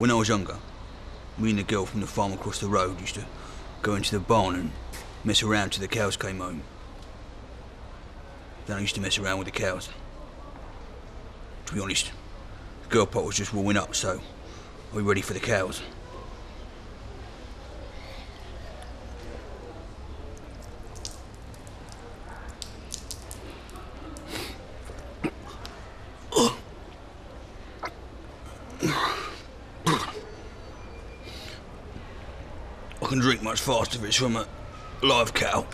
When I was younger, me and the girl from the farm across the road used to go into the barn and mess around till the cows came home. Then I used to mess around with the cows. To be honest, the girl pot was just warming up, so are we ready for the cows? Can drink much faster if it's from a live cow.